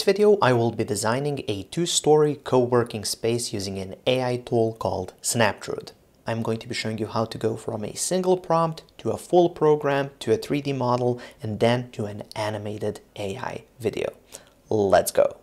this video, I will be designing a two-story co-working space using an AI tool called Snaptrude. I'm going to be showing you how to go from a single prompt to a full program to a 3D model and then to an animated AI video. Let's go.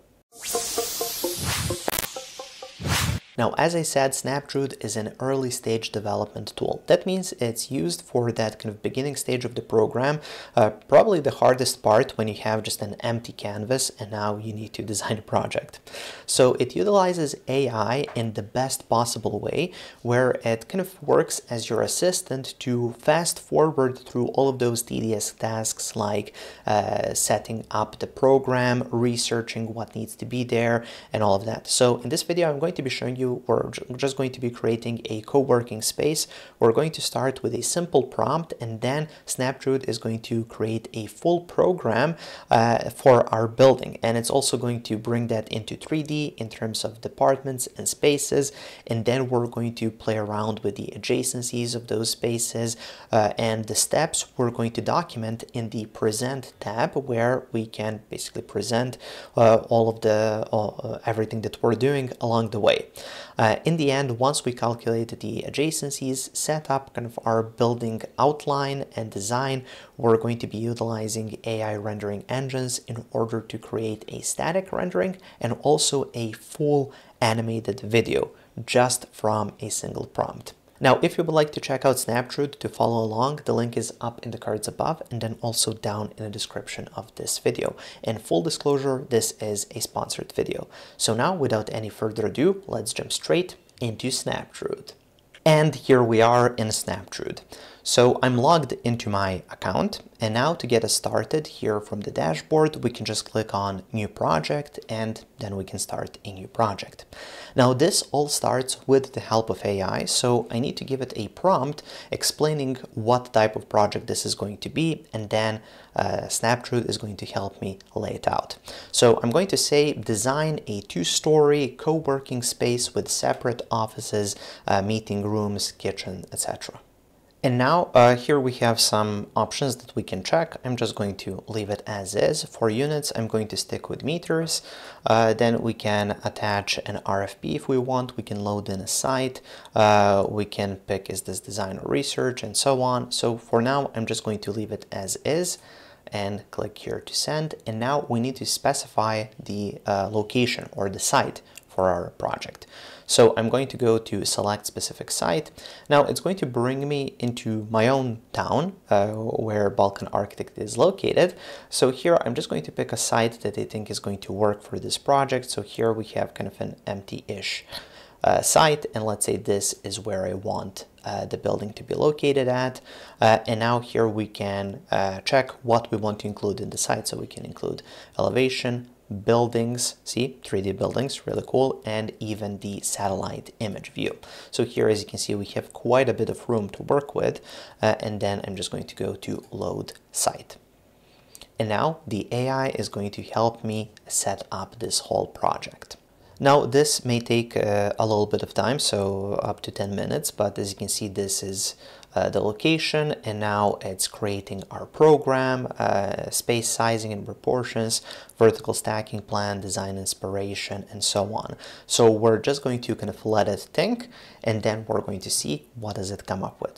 Now, as I said, Snaptrude is an early stage development tool. That means it's used for that kind of beginning stage of the program, uh, probably the hardest part when you have just an empty canvas and now you need to design a project. So it utilizes AI in the best possible way, where it kind of works as your assistant to fast forward through all of those tedious tasks like uh, setting up the program, researching what needs to be there, and all of that. So in this video, I'm going to be showing you you, we're just going to be creating a co-working space. We're going to start with a simple prompt and then Snaptrude is going to create a full program uh, for our building. And it's also going to bring that into 3D in terms of departments and spaces. And then we're going to play around with the adjacencies of those spaces uh, and the steps we're going to document in the present tab where we can basically present uh, all of the uh, everything that we're doing along the way. Uh, in the end, once we calculate the adjacencies, set up kind of our building outline and design, we're going to be utilizing AI rendering engines in order to create a static rendering and also a full animated video just from a single prompt. Now, if you would like to check out Snaptrude to follow along, the link is up in the cards above and then also down in the description of this video. In full disclosure, this is a sponsored video. So now, without any further ado, let's jump straight into Snaptrude. And here we are in Snaptrude. So I'm logged into my account and now to get us started here from the dashboard, we can just click on new project and then we can start a new project. Now this all starts with the help of AI. So I need to give it a prompt explaining what type of project this is going to be. And then uh, Snaptrude is going to help me lay it out. So I'm going to say design a two-story co-working space with separate offices, uh, meeting rooms, kitchen, etc. And now uh, here we have some options that we can check. I'm just going to leave it as is. For units, I'm going to stick with meters. Uh, then we can attach an RFP if we want. We can load in a site. Uh, we can pick is this design or research and so on. So for now, I'm just going to leave it as is and click here to send. And now we need to specify the uh, location or the site for our project. So I'm going to go to select specific site. Now it's going to bring me into my own town uh, where Balkan Architect is located. So here I'm just going to pick a site that I think is going to work for this project. So here we have kind of an empty-ish uh, site and let's say this is where I want uh, the building to be located at uh, and now here we can uh, check what we want to include in the site so we can include elevation buildings, see 3D buildings, really cool, and even the satellite image view. So here, as you can see, we have quite a bit of room to work with, uh, and then I'm just going to go to load site. And now the AI is going to help me set up this whole project. Now this may take uh, a little bit of time, so up to 10 minutes, but as you can see, this is uh, the location and now it's creating our program, uh, space sizing and proportions, vertical stacking plan, design inspiration, and so on. So we're just going to kind of let it think and then we're going to see what does it come up with.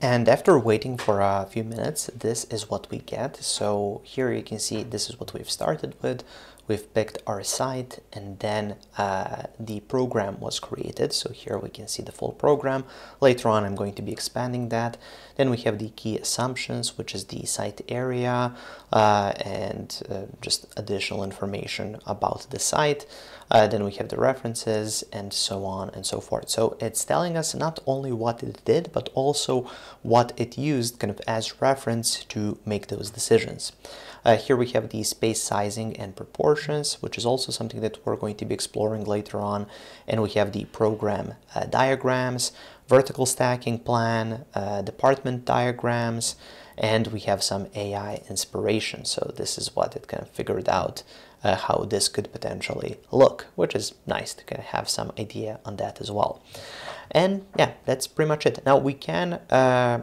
And after waiting for a few minutes, this is what we get. So here you can see this is what we've started with. We've picked our site and then uh, the program was created. So here we can see the full program. Later on, I'm going to be expanding that. Then we have the key assumptions, which is the site area uh, and uh, just additional information about the site. Uh, then we have the references and so on and so forth. So it's telling us not only what it did, but also what it used kind of as reference to make those decisions. Uh, here we have the space sizing and proportions, which is also something that we're going to be exploring later on. And we have the program uh, diagrams, vertical stacking plan, uh, department diagrams, and we have some AI inspiration. So this is what it kind of figured out uh, how this could potentially look, which is nice to kind of have some idea on that as well. And yeah, that's pretty much it. Now we can uh,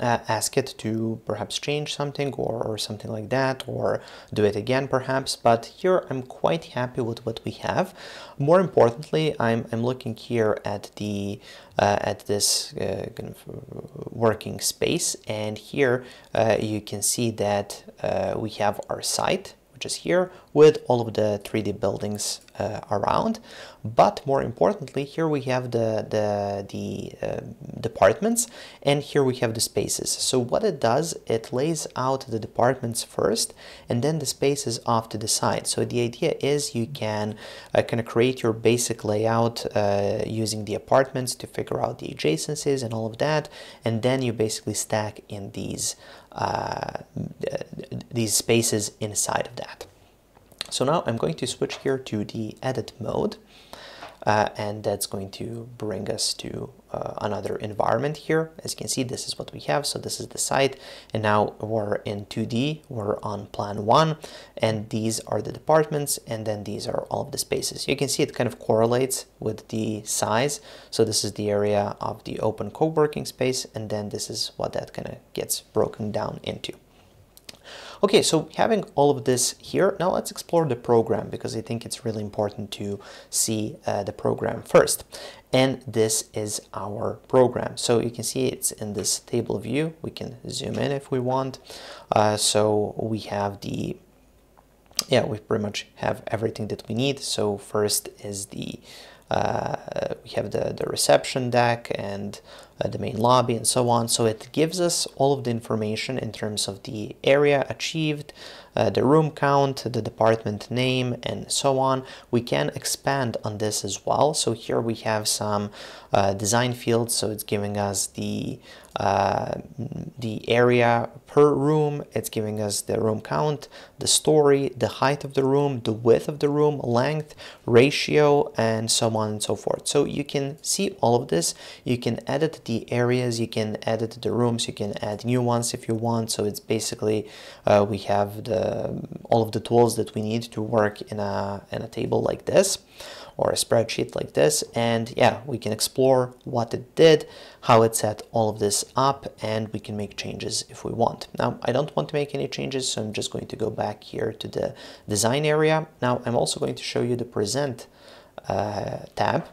uh, ask it to perhaps change something or, or something like that or do it again perhaps. But here I'm quite happy with what we have. More importantly I'm, I'm looking here at the uh, at this uh, kind of working space. And here uh, you can see that uh, we have our site which is here with all of the 3D buildings uh, around. But more importantly, here we have the, the, the uh, departments and here we have the spaces. So what it does, it lays out the departments first and then the spaces off to the side. So the idea is you can uh, kind of create your basic layout uh, using the departments to figure out the adjacencies and all of that. And then you basically stack in these uh, these spaces inside of that. So now I'm going to switch here to the edit mode uh, and that's going to bring us to uh, another environment here. As you can see, this is what we have. So this is the site and now we're in 2D, we're on plan one and these are the departments and then these are all of the spaces. You can see it kind of correlates with the size. So this is the area of the open co-working space and then this is what that kind of gets broken down into. Okay, so having all of this here, now let's explore the program because I think it's really important to see uh, the program first. And this is our program. So you can see it's in this table view. We can zoom in if we want. Uh, so we have the yeah, we pretty much have everything that we need. So first is the we have the, the reception deck and uh, the main lobby and so on. So it gives us all of the information in terms of the area achieved, uh, the room count, the department name, and so on. We can expand on this as well. So here we have some uh, design fields. So it's giving us the uh, the area per room. It's giving us the room count, the story, the height of the room, the width of the room, length, ratio, and so on and so forth. So you can see all of this. You can edit the areas, you can edit the rooms, you can add new ones if you want. So it's basically uh, we have the all of the tools that we need to work in a in a table like this or a spreadsheet like this. And yeah, we can explore what it did, how it set all of this up, and we can make changes if we want. Now, I don't want to make any changes, so I'm just going to go back here to the design area. Now, I'm also going to show you the present uh, tab.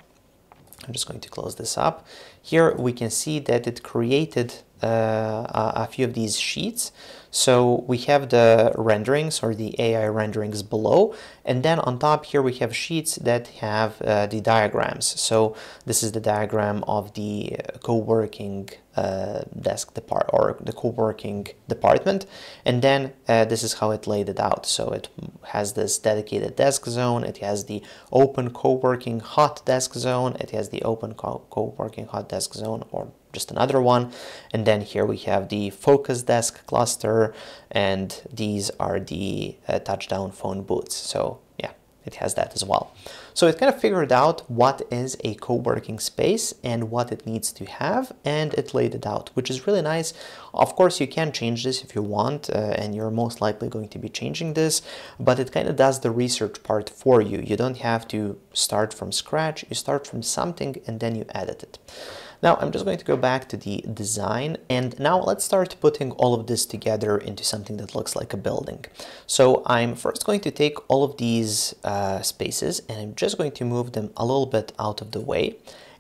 I'm just going to close this up. Here we can see that it created a few of these sheets. So we have the renderings or the AI renderings below, and then on top here we have sheets that have uh, the diagrams. So this is the diagram of the co-working uh, desk depart or the co-working department, and then uh, this is how it laid it out. So it has this dedicated desk zone, it has the open co-working hot desk zone, it has the open co-working hot desk zone or just another one. And then here we have the focus desk cluster and these are the uh, touchdown phone booths. So yeah, it has that as well. So it kind of figured out what is a co-working space and what it needs to have and it laid it out, which is really nice. Of course, you can change this if you want uh, and you're most likely going to be changing this, but it kind of does the research part for you. You don't have to start from scratch, you start from something and then you edit it. Now I'm just going to go back to the design and now let's start putting all of this together into something that looks like a building. So I'm first going to take all of these uh, spaces and I'm just going to move them a little bit out of the way.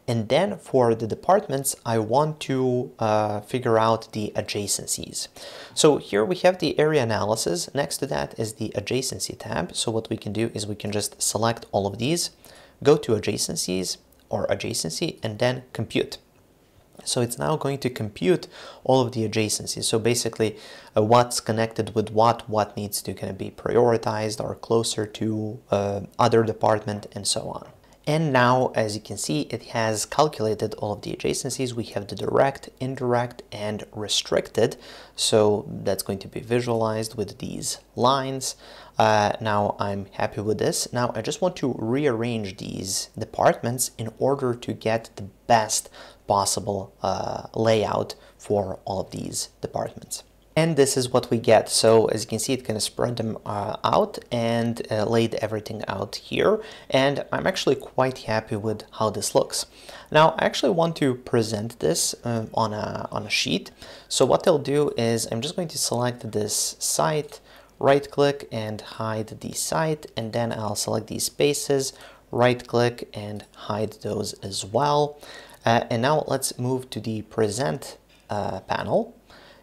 And then for the departments, I want to uh, figure out the adjacencies. So here we have the area analysis. Next to that is the adjacency tab. So what we can do is we can just select all of these, go to adjacencies or adjacency, and then compute. So it's now going to compute all of the adjacencies. So basically uh, what's connected with what, what needs to kind of be prioritized or closer to uh, other department and so on. And now, as you can see, it has calculated all of the adjacencies. We have the direct, indirect, and restricted. So that's going to be visualized with these lines. Uh, now I'm happy with this. Now I just want to rearrange these departments in order to get the best possible uh, layout for all of these departments. And this is what we get. So as you can see, it kind of spread them uh, out and uh, laid everything out here. And I'm actually quite happy with how this looks. Now, I actually want to present this uh, on, a, on a sheet. So what I'll do is I'm just going to select this site, right click and hide the site. And then I'll select these spaces, right click and hide those as well. Uh, and now let's move to the present uh, panel.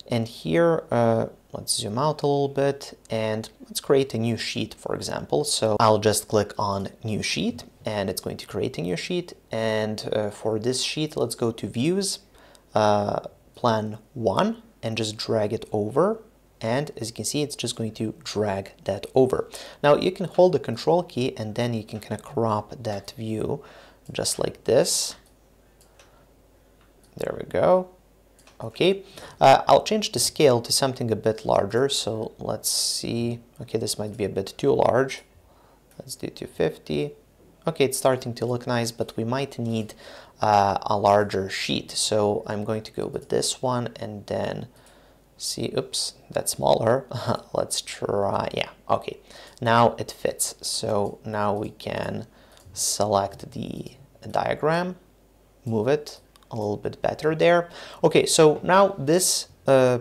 And here, uh, let's zoom out a little bit and let's create a new sheet, for example. So I'll just click on new sheet and it's going to create a new sheet. And uh, for this sheet, let's go to views, uh, plan one, and just drag it over. And as you can see, it's just going to drag that over. Now you can hold the control key and then you can kind of crop that view just like this. There we go. Okay, uh, I'll change the scale to something a bit larger. So let's see. Okay, this might be a bit too large. Let's do 250. Okay, it's starting to look nice, but we might need uh, a larger sheet. So I'm going to go with this one and then see, oops, that's smaller. let's try, yeah, okay. Now it fits. So now we can select the diagram, move it, a little bit better there. Okay, so now this uh,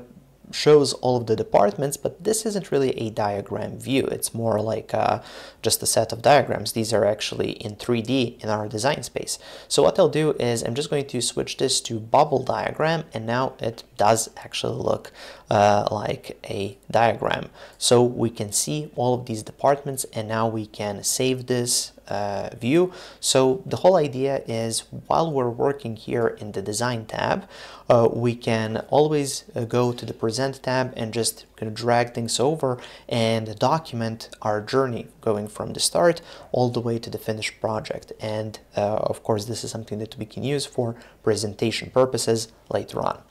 shows all of the departments, but this isn't really a diagram view. It's more like uh, just a set of diagrams. These are actually in 3D in our design space. So what I'll do is I'm just going to switch this to bubble diagram, and now it does actually look uh, like a diagram. So we can see all of these departments, and now we can save this uh, view. So the whole idea is while we're working here in the design tab, uh, we can always uh, go to the present tab and just kind of drag things over and document our journey going from the start all the way to the finished project. And uh, of course, this is something that we can use for presentation purposes later on.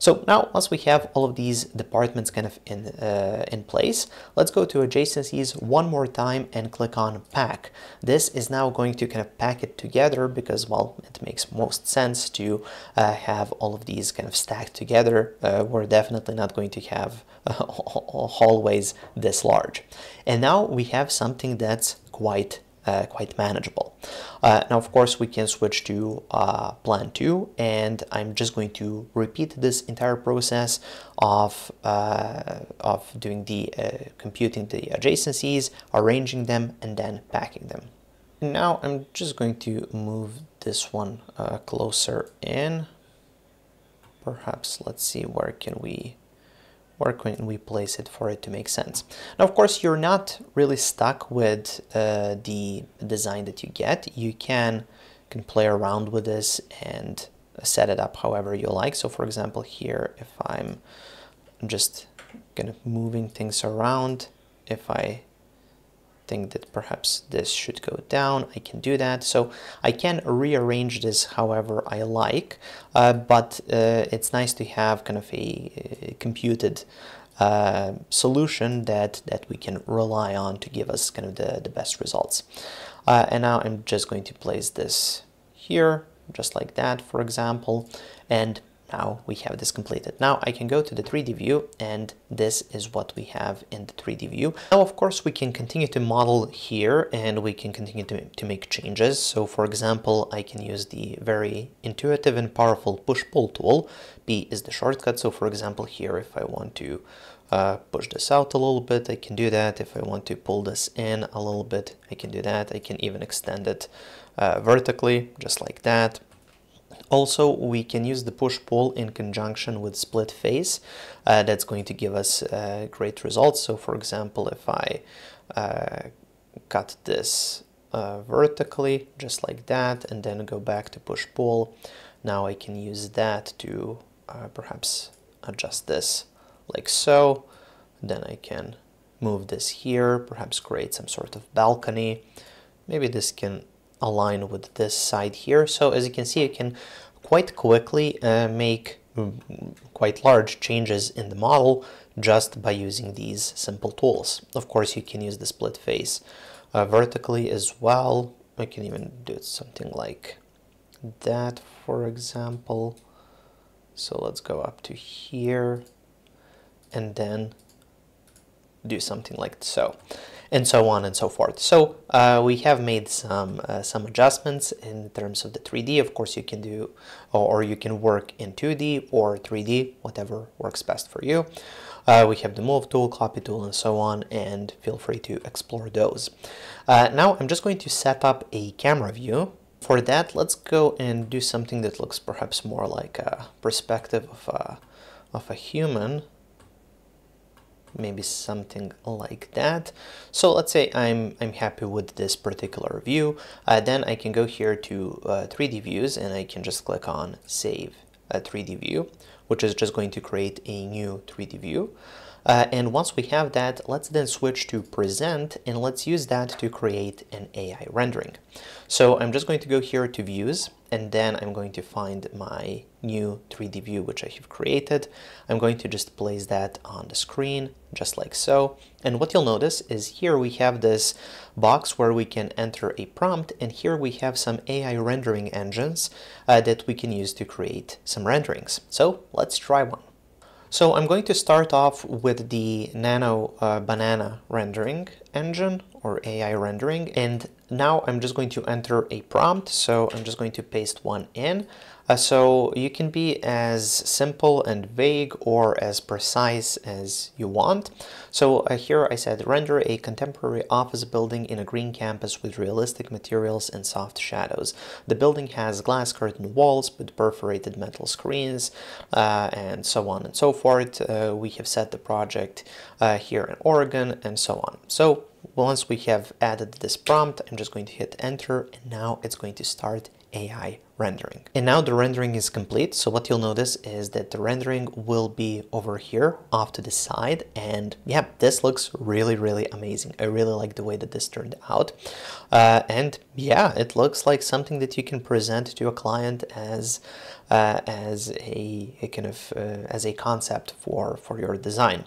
So now once we have all of these departments kind of in, uh, in place, let's go to adjacencies one more time and click on pack. This is now going to kind of pack it together because, well, it makes most sense to uh, have all of these kind of stacked together. Uh, we're definitely not going to have hallways this large. And now we have something that's quite uh, quite manageable. Uh, now, of course, we can switch to uh, plan two, and I'm just going to repeat this entire process of, uh, of doing the uh, computing the adjacencies, arranging them, and then packing them. Now, I'm just going to move this one uh, closer in. Perhaps, let's see, where can we where can we place it for it to make sense. Now, of course, you're not really stuck with uh, the design that you get. You can, can play around with this and set it up however you like. So for example, here, if I'm just kind of moving things around, if I think that perhaps this should go down, I can do that. So I can rearrange this however I like, uh, but uh, it's nice to have kind of a, a computed uh, solution that, that we can rely on to give us kind of the, the best results. Uh, and now I'm just going to place this here, just like that, for example, and now we have this completed. Now I can go to the 3D view and this is what we have in the 3D view. Now of course we can continue to model here and we can continue to, to make changes. So for example I can use the very intuitive and powerful push-pull tool. P is the shortcut. So for example here if I want to uh, push this out a little bit, I can do that. If I want to pull this in a little bit, I can do that. I can even extend it uh, vertically, just like that. Also, we can use the push-pull in conjunction with split face. Uh, that's going to give us uh, great results. So for example, if I uh, cut this uh, vertically, just like that, and then go back to push-pull, now I can use that to uh, perhaps adjust this like so. Then I can move this here, perhaps create some sort of balcony. Maybe this can align with this side here. So as you can see, you can quite quickly uh, make mm, quite large changes in the model just by using these simple tools. Of course, you can use the split face uh, vertically as well. I can even do something like that, for example. So let's go up to here and then do something like so and so on and so forth. So uh, we have made some uh, some adjustments in terms of the 3D. Of course, you can do or you can work in 2D or 3D, whatever works best for you. Uh, we have the move tool, copy tool, and so on, and feel free to explore those. Uh, now I'm just going to set up a camera view. For that, let's go and do something that looks perhaps more like a perspective of a, of a human maybe something like that. So let's say I'm, I'm happy with this particular view. Uh, then I can go here to uh, 3D views and I can just click on save a 3D view, which is just going to create a new 3D view. Uh, and once we have that, let's then switch to present and let's use that to create an AI rendering. So I'm just going to go here to views and then I'm going to find my new 3D view which I have created. I'm going to just place that on the screen just like so. And what you'll notice is here we have this box where we can enter a prompt and here we have some AI rendering engines uh, that we can use to create some renderings. So let's try one. So I'm going to start off with the Nano uh, Banana rendering engine or AI rendering and now I'm just going to enter a prompt so I'm just going to paste one in uh, so you can be as simple and vague or as precise as you want. So uh, here I said render a contemporary office building in a green campus with realistic materials and soft shadows. The building has glass curtain walls with perforated metal screens uh, and so on and so forth. Uh, we have set the project uh, here in Oregon and so on. So once we have added this prompt, I'm just going to hit enter and now it's going to start AI rendering. And now the rendering is complete. So what you'll notice is that the rendering will be over here off to the side. And yeah, this looks really, really amazing. I really like the way that this turned out. Uh, and yeah, it looks like something that you can present to a client as uh, as a, a, kind of uh, as a concept for for your design.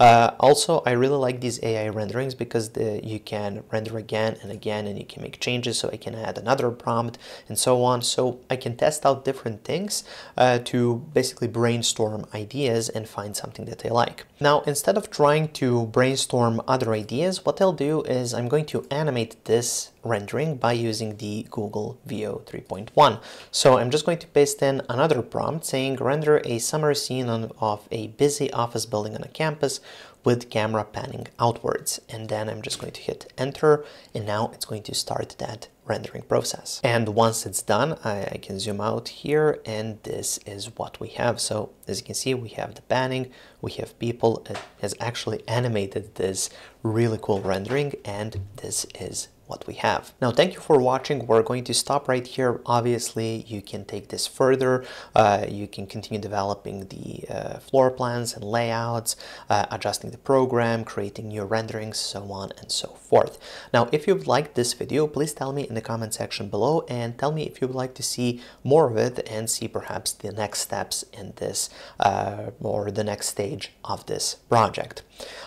Uh, also, I really like these AI renderings because the, you can render again and again, and you can make changes. So I can add another prompt and so on. So I can test out different things uh, to basically brainstorm ideas and find something that I like. Now, instead of trying to brainstorm other ideas, what I'll do is I'm going to animate this rendering by using the Google Veo 3.1. So I'm just going to paste in another prompt saying render a summer scene on, of a busy office building on a campus with camera panning outwards. And then I'm just going to hit enter and now it's going to start that rendering process. And once it's done, I, I, can zoom out here and this is what we have. So as you can see, we have the panning, we have people, it has actually animated this really cool rendering and this is what we have. Now, thank you for watching. We're going to stop right here. Obviously, you can take this further. Uh, you can continue developing the uh, floor plans and layouts, uh, adjusting the program, creating new renderings, so on and so forth. Now, if you've liked this video, please tell me in the comment section below and tell me if you would like to see more of it and see perhaps the next steps in this uh, or the next stage of this project.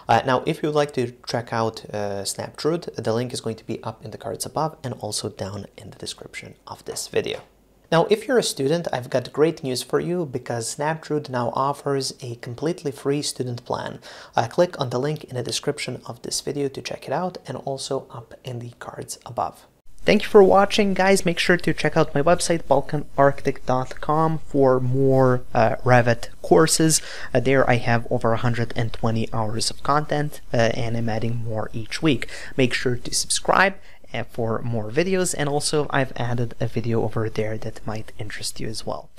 Uh, now, if you'd like to check out uh, the link is going to be up in the cards above and also down in the description of this video. Now, if you're a student, I've got great news for you because Snaptrude now offers a completely free student plan. Uh, click on the link in the description of this video to check it out and also up in the cards above. Thank you for watching, guys. Make sure to check out my website, balkanarchitect.com, for more uh, Revit courses. Uh, there I have over 120 hours of content, uh, and I'm adding more each week. Make sure to subscribe uh, for more videos, and also I've added a video over there that might interest you as well.